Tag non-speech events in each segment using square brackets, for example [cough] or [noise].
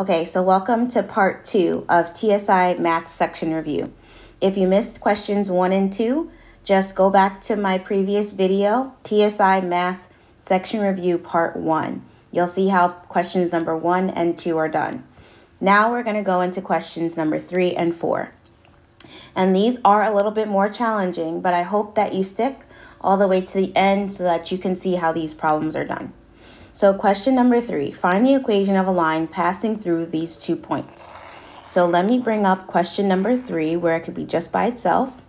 Okay, so welcome to part two of TSI Math Section Review. If you missed questions one and two, just go back to my previous video, TSI Math Section Review Part One. You'll see how questions number one and two are done. Now we're going to go into questions number three and four. And these are a little bit more challenging, but I hope that you stick all the way to the end so that you can see how these problems are done. So question number three, find the equation of a line passing through these two points. So let me bring up question number three where it could be just by itself.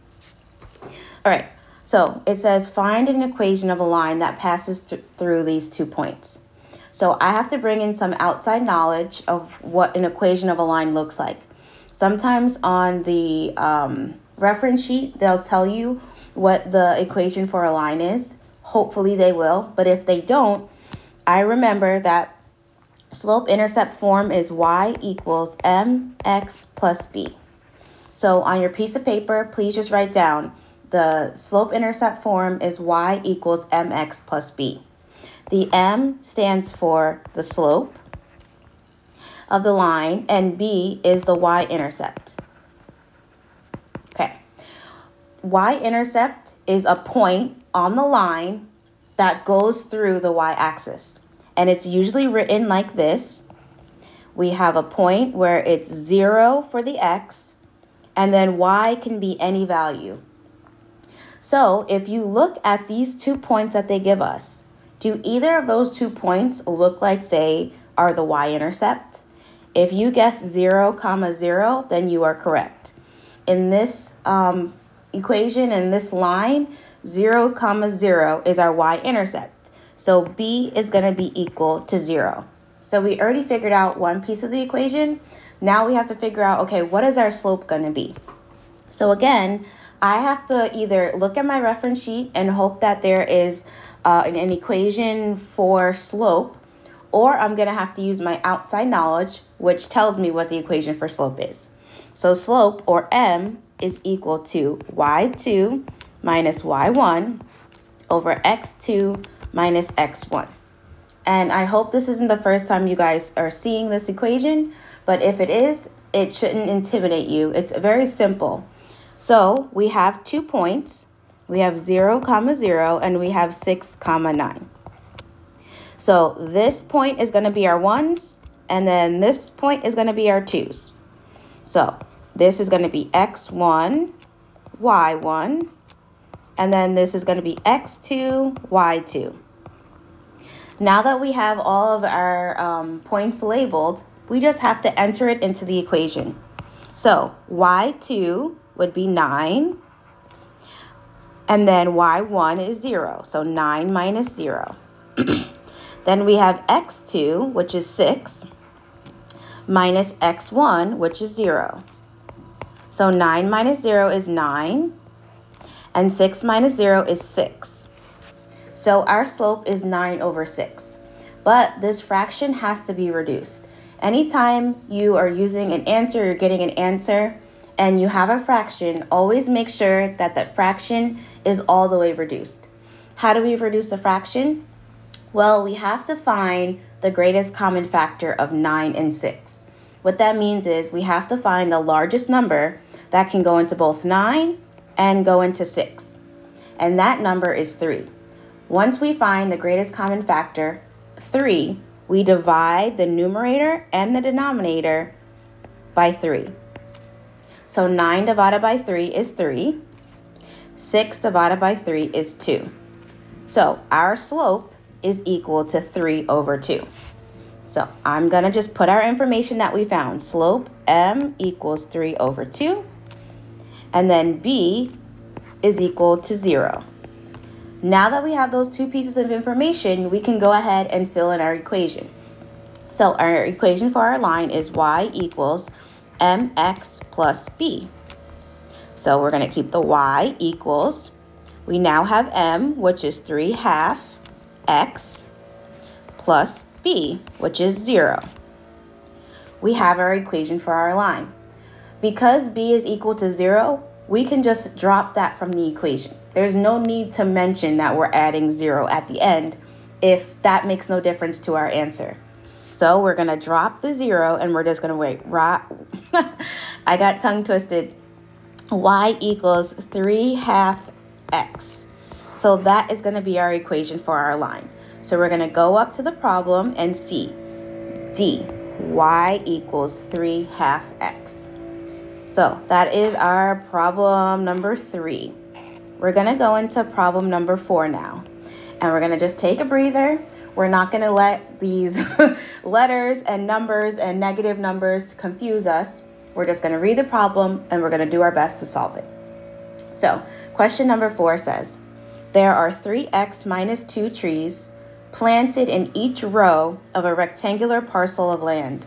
All right, so it says find an equation of a line that passes th through these two points. So I have to bring in some outside knowledge of what an equation of a line looks like. Sometimes on the um, reference sheet, they'll tell you what the equation for a line is. Hopefully they will, but if they don't, I remember that slope-intercept form is y equals mx plus b. So on your piece of paper, please just write down the slope-intercept form is y equals mx plus b. The m stands for the slope of the line, and b is the y-intercept. Okay. Y-intercept is a point on the line that goes through the y-axis and it's usually written like this. We have a point where it's 0 for the x, and then y can be any value. So if you look at these two points that they give us, do either of those two points look like they are the y-intercept? If you guess 0, comma 0, then you are correct. In this um, equation, in this line, 0, comma 0 is our y-intercept. So b is going to be equal to 0. So we already figured out one piece of the equation. Now we have to figure out, okay, what is our slope going to be? So again, I have to either look at my reference sheet and hope that there is uh, an, an equation for slope, or I'm going to have to use my outside knowledge, which tells me what the equation for slope is. So slope, or m, is equal to y2 minus y1 over x2 minus x1. And I hope this isn't the first time you guys are seeing this equation, but if it is, it shouldn't intimidate you. It's very simple. So we have two points. We have 0, comma 0, and we have 6, comma 9. So this point is going to be our 1s, and then this point is going to be our 2s. So this is going to be x1, y1, and then this is going to be x2, y2. Now that we have all of our um, points labeled, we just have to enter it into the equation. So y2 would be 9, and then y1 is 0, so 9 minus 0. [clears throat] then we have x2, which is 6, minus x1, which is 0. So 9 minus 0 is 9, and 6 minus 0 is 6. So our slope is 9 over 6. But this fraction has to be reduced. Anytime you are using an answer, you're getting an answer, and you have a fraction, always make sure that that fraction is all the way reduced. How do we reduce a fraction? Well, we have to find the greatest common factor of 9 and 6. What that means is we have to find the largest number that can go into both 9 and go into 6. And that number is 3. Once we find the greatest common factor, 3, we divide the numerator and the denominator by 3. So 9 divided by 3 is 3. 6 divided by 3 is 2. So our slope is equal to 3 over 2. So I'm going to just put our information that we found. Slope m equals 3 over 2 and then b is equal to 0. Now that we have those two pieces of information, we can go ahead and fill in our equation. So our equation for our line is y equals mx plus b. So we're going to keep the y equals, we now have m, which is 3 half x, plus b, which is 0. We have our equation for our line. Because b is equal to 0, we can just drop that from the equation. There's no need to mention that we're adding 0 at the end if that makes no difference to our answer. So we're going to drop the 0 and we're just going to wait. Right. [laughs] I got tongue twisted. y equals 3 half x. So that is going to be our equation for our line. So we're going to go up to the problem and see d, y equals 3 half x. So that is our problem number 3. We're going to go into problem number 4 now. And we're going to just take a breather. We're not going to let these [laughs] letters and numbers and negative numbers confuse us. We're just going to read the problem and we're going to do our best to solve it. So, question number 4 says, there are 3x minus 2 trees planted in each row of a rectangular parcel of land.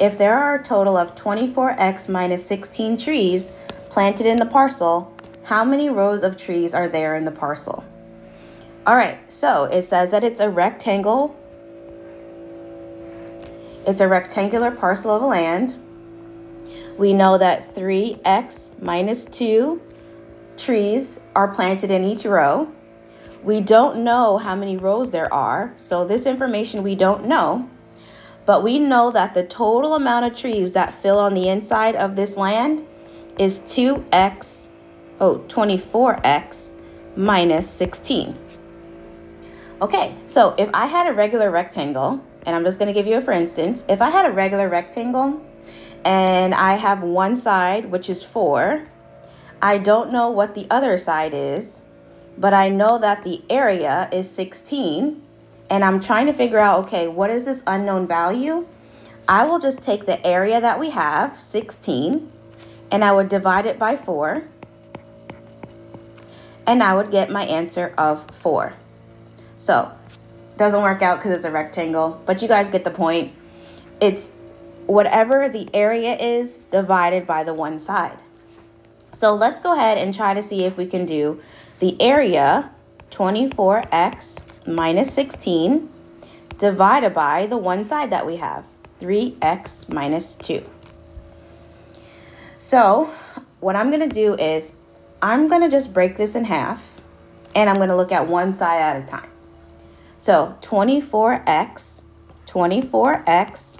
If there are a total of 24x minus 16 trees planted in the parcel, how many rows of trees are there in the parcel? All right, so it says that it's a rectangle. It's a rectangular parcel of land. We know that 3x minus 2 trees are planted in each row. We don't know how many rows there are, so this information we don't know. But we know that the total amount of trees that fill on the inside of this land is 2x, oh, 24x minus 16. Okay, so if I had a regular rectangle, and I'm just going to give you a for instance, if I had a regular rectangle and I have one side, which is 4, I don't know what the other side is, but I know that the area is 16 and I'm trying to figure out, okay, what is this unknown value? I will just take the area that we have, 16, and I would divide it by 4, and I would get my answer of 4. So, doesn't work out because it's a rectangle, but you guys get the point. It's whatever the area is divided by the one side. So let's go ahead and try to see if we can do the area 24x minus 16 divided by the one side that we have, 3x minus 2. So what I'm going to do is I'm going to just break this in half and I'm going to look at one side at a time. So 24x, 24x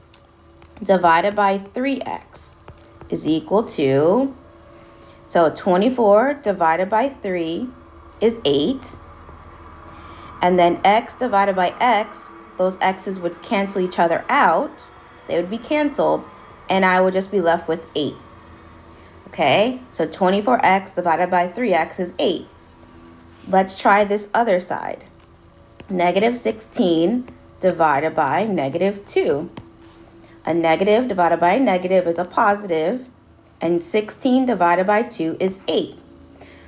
divided by 3x is equal to so 24 divided by 3 is 8. And then x divided by x, those x's would cancel each other out. They would be canceled, and I would just be left with 8. Okay, so 24x divided by 3x is 8. Let's try this other side. Negative 16 divided by negative 2. A negative divided by a negative is a positive, and 16 divided by 2 is 8.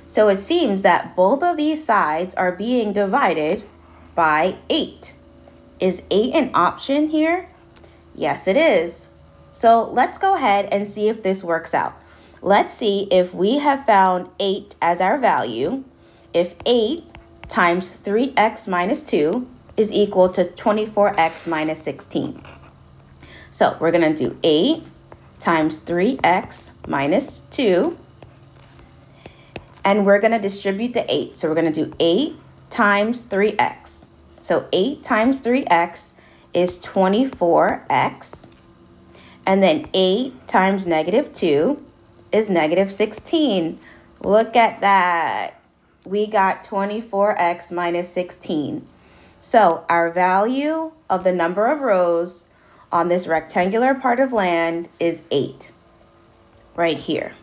So it seems that both of these sides are being divided by 8. Is 8 an option here? Yes, it is. So let's go ahead and see if this works out. Let's see if we have found 8 as our value. If 8 times 3x minus 2 is equal to 24x minus 16. So we're going to do 8 times 3x minus 2. And we're going to distribute the 8. So we're going to do 8 times 3x. So 8 times 3x is 24x. And then 8 times negative 2 is negative 16. Look at that. We got 24x minus 16. So our value of the number of rows on this rectangular part of land is 8 right here.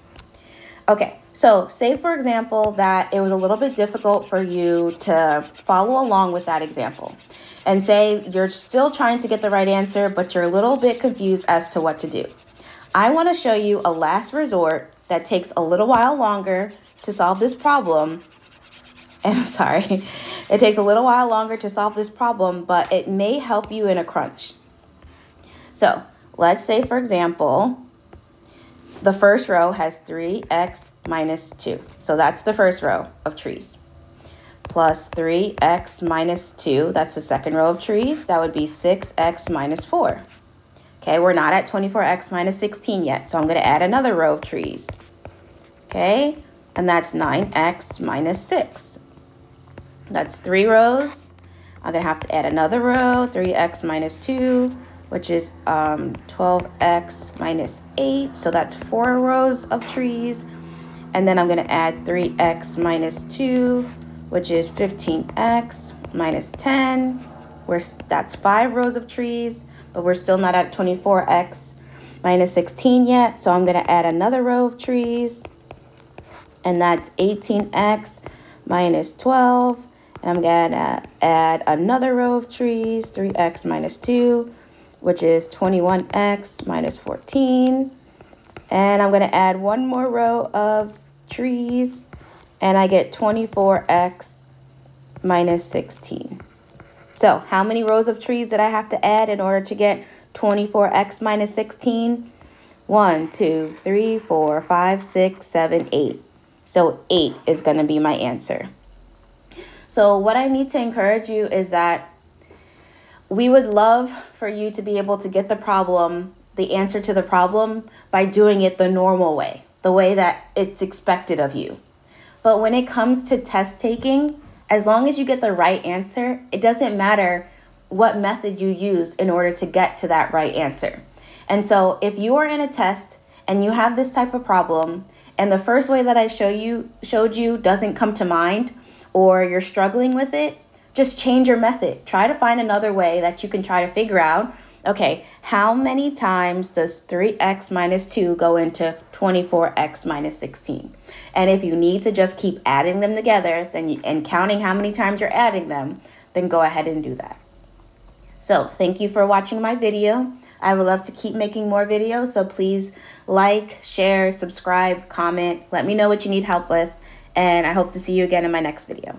Okay, so say for example that it was a little bit difficult for you to follow along with that example. And say you're still trying to get the right answer, but you're a little bit confused as to what to do. I want to show you a last resort that takes a little while longer to solve this problem. And [laughs] I'm sorry, it takes a little while longer to solve this problem, but it may help you in a crunch. So let's say, for example, the first row has 3x minus 2. So that's the first row of trees. Plus 3x minus 2, that's the second row of trees. That would be 6x minus 4. Okay, we're not at 24x minus 16 yet, so I'm going to add another row of trees. Okay, and that's 9x minus 6. That's three rows. I'm going to have to add another row, 3x minus 2, which is um, 12x minus 8. So that's four rows of trees. And then I'm going to add 3x minus 2, which is 15x minus 10. Where that's five rows of trees, but we're still not at 24x minus 16 yet. So I'm going to add another row of trees. And that's 18x minus 12. And I'm going to add another row of trees, 3x minus 2, which is 21x minus 14. And I'm going to add one more row of trees, and I get 24x minus 16. So how many rows of trees did I have to add in order to get 24x minus 16? 1, 2, 3, 4, 5, 6, 7, 8. So 8 is going to be my answer. So what I need to encourage you is that we would love for you to be able to get the problem, the answer to the problem, by doing it the normal way, the way that it's expected of you. But when it comes to test taking, as long as you get the right answer, it doesn't matter what method you use in order to get to that right answer. And so if you are in a test and you have this type of problem, and the first way that I show you showed you doesn't come to mind, or you're struggling with it, just change your method. Try to find another way that you can try to figure out okay, how many times does 3x minus 2 go into 24x minus 16? And if you need to just keep adding them together then you, and counting how many times you're adding them, then go ahead and do that. So thank you for watching my video. I would love to keep making more videos, so please like, share, subscribe, comment. Let me know what you need help with and I hope to see you again in my next video.